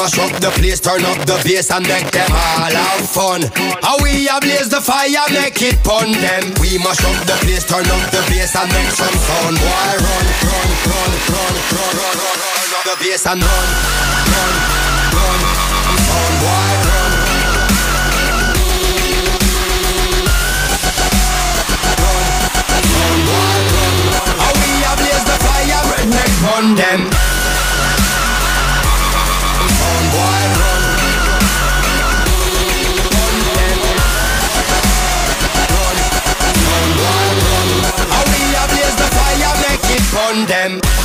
mash up the place, turn up the bass and make them all have fun. How we blaze the fire, make it pun them. We mash up the place, turn up the bass and make some sound. Why run, run, run, run, run, run, run, run the bass and run, run, run. Sound why run. Run, sound why run. How we blaze the fire, redneck pun them. and